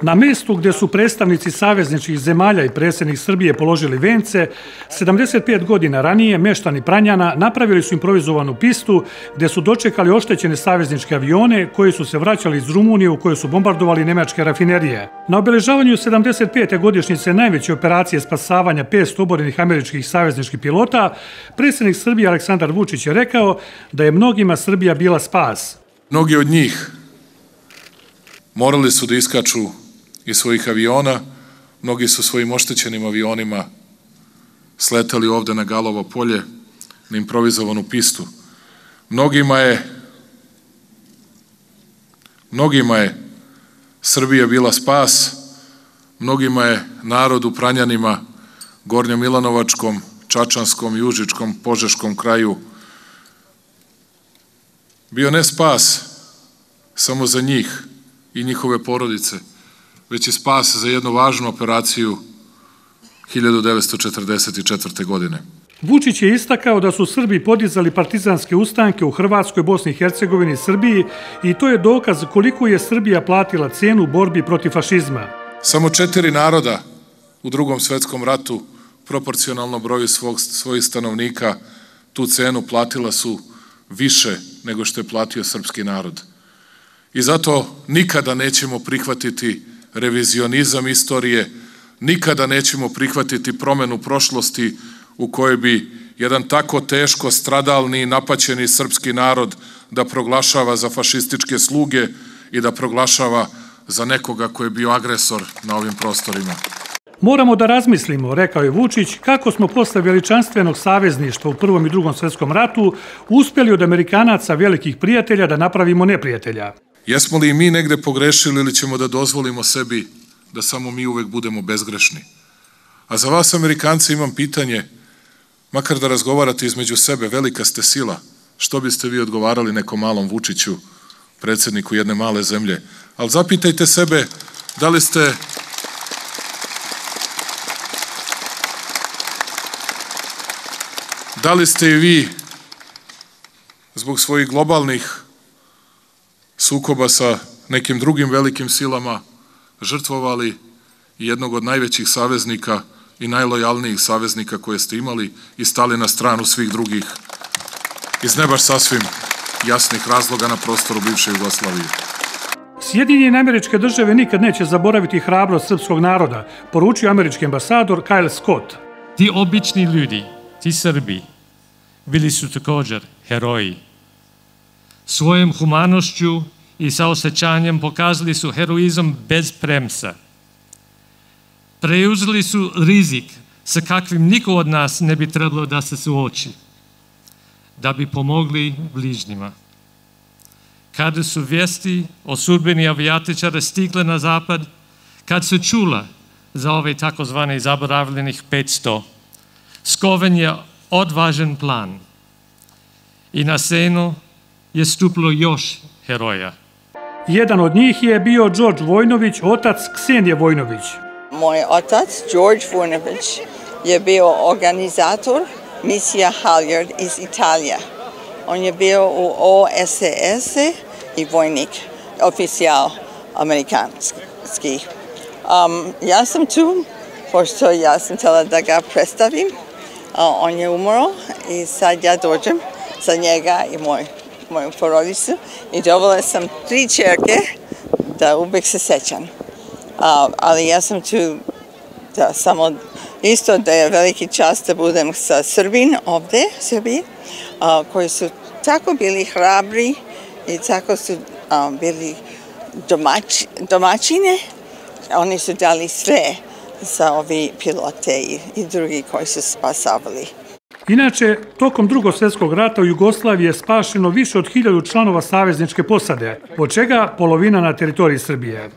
Na mestu gde su predstavnici savezničkih zemalja i predsjednik Srbije položili vence, 75 godina ranije meštani Pranjana napravili su improvizovanu pistu gde su dočekali oštećene savezničke avione koji su se vraćali iz Rumunije u kojoj su bombardovali nemačke rafinerije. Na obeležavanju 75. godišnjice najveće operacije spasavanja 500 oborenih američkih savezničkih pilota, predsjednik Srbije Aleksandar Vučić je rekao da je mnogima Srbija bila spas. Mnogi od njih morali su da iskaču iz svojih aviona, mnogi su svojim oštećenim avionima sletali ovde na Galovo polje, na improvizovanu pistu. Mnogima je mnogima je Srbija bila spas, mnogima je narod u Pranjanima, Gornjo Milanovačkom, Čačanskom, Južičkom, Požeškom kraju bio ne spas samo za njih i njihove porodice, već je spas za jednu važnu operaciju 1944. godine. Vučić je istakao da su Srbi podizali partizanske ustanke u Hrvatskoj, Bosni i Hercegovini i Srbiji i to je dokaz koliko je Srbija platila cenu borbi protiv fašizma. Samo četiri naroda u drugom svetskom ratu proporcionalno broju svog, svojih stanovnika tu cenu platila su više nego što je platio srpski narod. I zato nikada nećemo prihvatiti revizionizam istorije, nikada nećemo prihvatiti promenu prošlosti u kojoj bi jedan tako teško stradalni i napaćeni srpski narod da proglašava za fašističke sluge i da proglašava za nekoga koji je bio agresor na ovim prostorima. Moramo da razmislimo, rekao je Vučić, kako smo posle veličanstvenog savezništva u Prvom i Drugom svetskom ratu uspjeli od Amerikanaca velikih prijatelja da napravimo neprijatelja. Jesmo li i mi negde pogrešili ili ćemo da dozvolimo sebi da samo mi uvek budemo bezgrešni? A za vas, Amerikanci, imam pitanje, makar da razgovarate između sebe, velika ste sila, što biste vi odgovarali nekom malom Vučiću, predsedniku jedne male zemlje? Ali zapitajte sebe, da li ste Da li ste i vi zbog svojih globalnih sukoba sa nekim drugim velikim silama žrtvovali jednog od najvećih saveznika i najlojalnijih saveznika koje ste imali i stali na stranu svih drugih iz ne baš sasvim jasnih razloga na prostoru bivše Jugoslavije. Sjedinjene američke države nikad neće zaboraviti hrabrost srpskog naroda, poručio američki ambasador Kyle Scott. Ti obični ljudi, ti Srbi, bili su također heroji. Svojom humanošću i saosećanjem pokazali su heroizam bez premsa. Preuzeli su rizik sa kakvim niko od nas ne bi trebalo da se suoči, da bi pomogli bližnjima. Kada su vijesti o sudbini avijatičara stigle na zapad, kad se čula za ove takozvane zaboravljenih 500, Skoven je odvažen plan i na scenu je stupilo još heroja. Jedan od njih je bio George Vojnović, otac Ksenije Vojnović. Moj otac, George Vojnović, je bio organizator misija Halyard iz Italije. On je bio u OSS i vojnik, oficijal amerikanski. Um, ja sam tu, pošto ja sam htjela da ga predstavim. Uh, on je umro i sad ja dođem za njega i moj moju porodicu i dobila sam tri čerke da uvek se sećam. A, ali ja sam tu da samo isto da je veliki čast da budem sa Srbin ovde, Srbiji, a, koji su tako bili hrabri i tako su a, bili domaći, domaćine. Oni su dali sve za ovi pilote i, i drugi koji su spasavali. Inače, tokom drugog svjetskog rata u Jugoslaviji je spašeno više od hiljadu članova savezničke posade, od čega polovina na teritoriji Srbije.